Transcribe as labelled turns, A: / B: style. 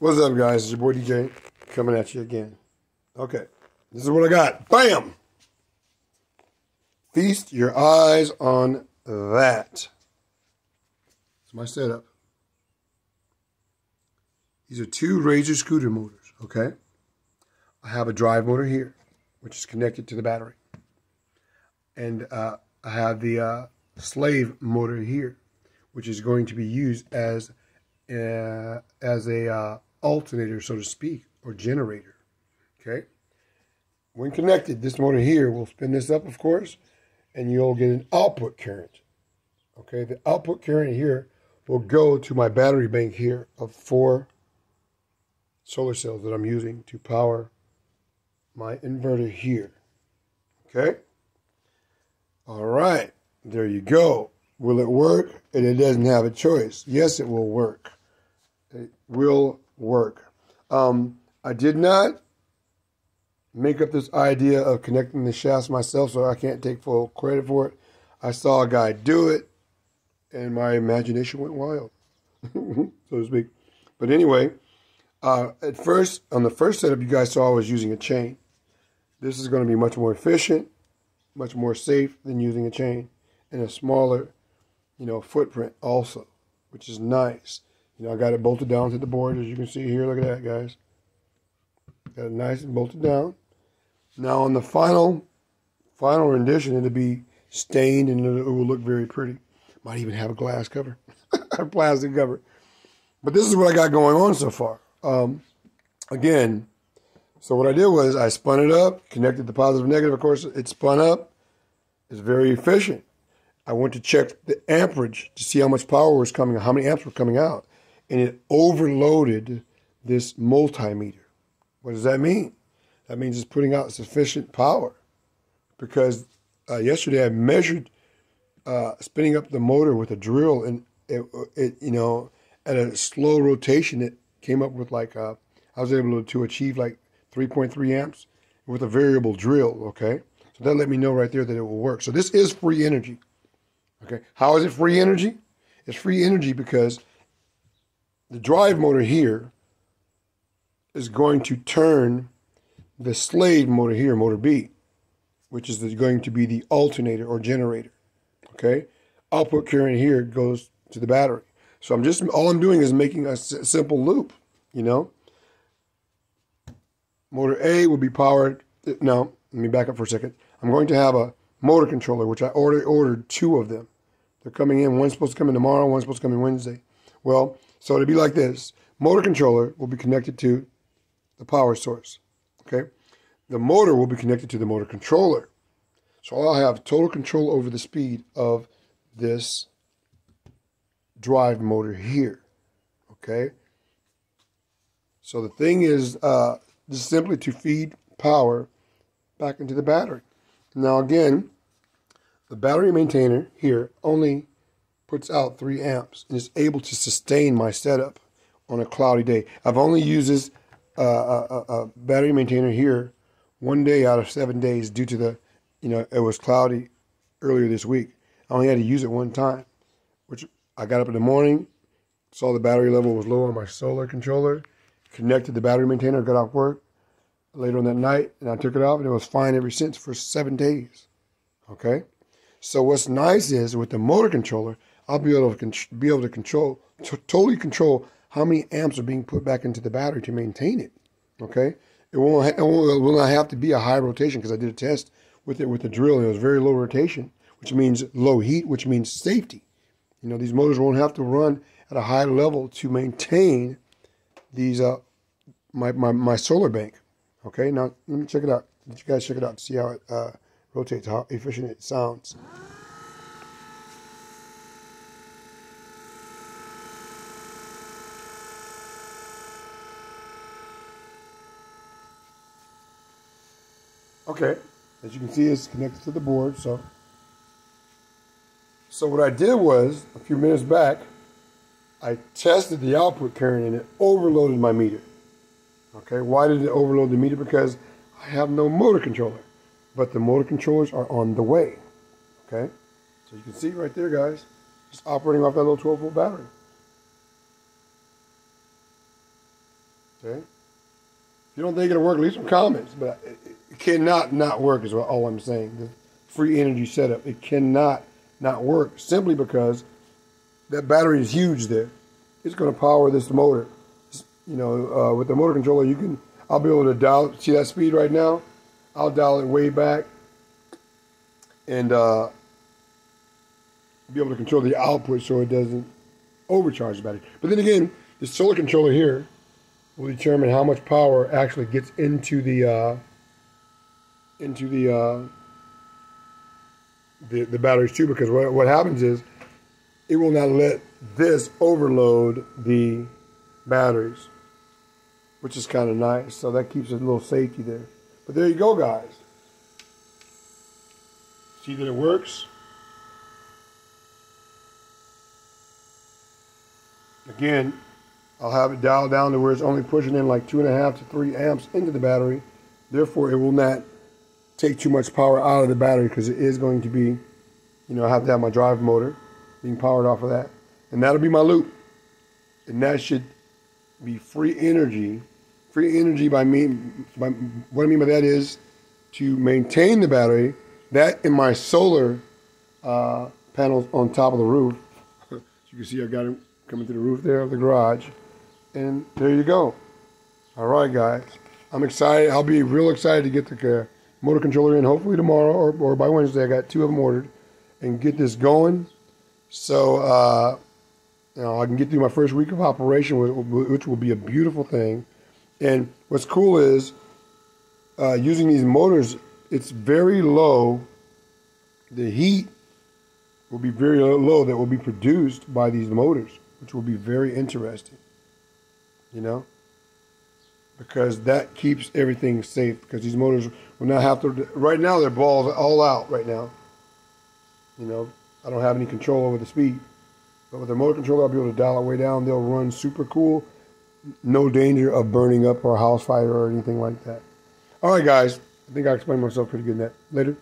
A: What's up, guys? It's your boy DJ coming at you again. Okay, this is what I got. Bam! Feast your eyes on that. It's my setup. These are two Razor scooter motors, okay? I have a drive motor here, which is connected to the battery. And uh, I have the uh, slave motor here, which is going to be used as uh, as a uh, alternator, so to speak, or generator. Okay. When connected, this motor here will spin this up, of course, and you'll get an output current. Okay, the output current here will go to my battery bank here of four solar cells that I'm using to power my inverter here. Okay? All right, there you go. Will it work? And it doesn't have a choice. Yes, it will work. It will work. Um, I did not make up this idea of connecting the shafts myself, so I can't take full credit for it. I saw a guy do it, and my imagination went wild, so to speak. But anyway, uh, at first, on the first setup you guys saw, I was using a chain. This is going to be much more efficient, much more safe than using a chain, and a smaller, you know, footprint also, which is nice. You know, I got it bolted down to the board, as you can see here. Look at that, guys. Got it nice and bolted down. Now on the final, final rendition, it'll be stained and it will look very pretty. Might even have a glass cover, a plastic cover. But this is what I got going on so far. Um, again, so what I did was I spun it up, connected the positive and negative. Of course, it spun up. It's very efficient. I went to check the amperage to see how much power was coming, how many amps were coming out and it overloaded this multimeter. What does that mean? That means it's putting out sufficient power. Because uh, yesterday I measured uh, spinning up the motor with a drill, and it, it, you know, at a slow rotation, it came up with like uh, I was able to achieve like 3.3 amps with a variable drill. Okay, so that let me know right there that it will work. So this is free energy. Okay, how is it free energy? It's free energy because the drive motor here is going to turn the slave motor here, motor B, which is going to be the alternator or generator. Okay, output current here goes to the battery. So I'm just all I'm doing is making a simple loop. You know, motor A will be powered. Now let me back up for a second. I'm going to have a motor controller, which I already ordered two of them. They're coming in. One's supposed to come in tomorrow. One's supposed to come in Wednesday. Well, so it'll be like this. Motor controller will be connected to the power source. Okay. The motor will be connected to the motor controller. So I'll have total control over the speed of this drive motor here. Okay. So the thing is uh, just simply to feed power back into the battery. Now again, the battery maintainer here only puts out 3 amps and is able to sustain my setup on a cloudy day. I've only used this uh, a, uh, uh, battery maintainer here one day out of seven days due to the, you know, it was cloudy earlier this week. I only had to use it one time, which I got up in the morning, saw the battery level was low on my solar controller, connected the battery maintainer, got off work later on that night, and I took it off, and it was fine ever since for seven days. Okay? So what's nice is with the motor controller, I'll be able to be able to control to totally control how many amps are being put back into the battery to maintain it. Okay, it won't, it, won't it will not have to be a high rotation because I did a test with it with the drill it was very low rotation, which means low heat, which means safety. You know, these motors won't have to run at a high level to maintain these uh my my, my solar bank. Okay, now let me check it out. Let you guys check it out. To see how it uh, rotates, how efficient it sounds. Okay, as you can see, it's connected to the board. So, so what I did was a few minutes back, I tested the output current and it overloaded my meter. Okay, why did it overload the meter? Because I have no motor controller, but the motor controllers are on the way. Okay, so you can see right there, guys, just operating off that little 12 volt battery. Okay. If you don't think it'll work, leave some comments. But it, it cannot not work. Is all I'm saying. The free energy setup. It cannot not work simply because that battery is huge there. It's going to power this motor. You know, uh, with the motor controller, you can. I'll be able to dial. See that speed right now? I'll dial it way back, and uh, be able to control the output so it doesn't overcharge the battery. But then again, the solar controller here will determine how much power actually gets into the uh, into the, uh, the the batteries too. Because what what happens is it will not let this overload the batteries, which is kind of nice. So that keeps a little safety there. But there you go, guys. See that it works. Again, I'll have it dialed down to where it's only pushing in like two and a half to three amps into the battery. Therefore, it will not take too much power out of the battery because it is going to be, you know, I have to have my drive motor being powered off of that. And that'll be my loop. And that should be free energy. Free energy by me, by, what I mean by that is to maintain the battery. That in my solar uh, panels on top of the roof. You can see, I got it coming through the roof there of the garage. And there you go. All right, guys. I'm excited. I'll be real excited to get the motor controller in hopefully tomorrow or, or by Wednesday. I got two of them ordered and get this going. So, uh, you know, I can get through my first week of operation, which will be a beautiful thing. And what's cool is uh, using these motors, it's very low. The heat will be very low that will be produced by these motors which will be very interesting. You know? Because that keeps everything safe. Because these motors will not have to. Right now, they're balls all out right now. You know, I don't have any control over the speed. But with the motor controller, I'll be able to dial it way down. They'll run super cool. No danger of burning up or house fire or anything like that. All right, guys. I think I explained myself pretty good in that. Later.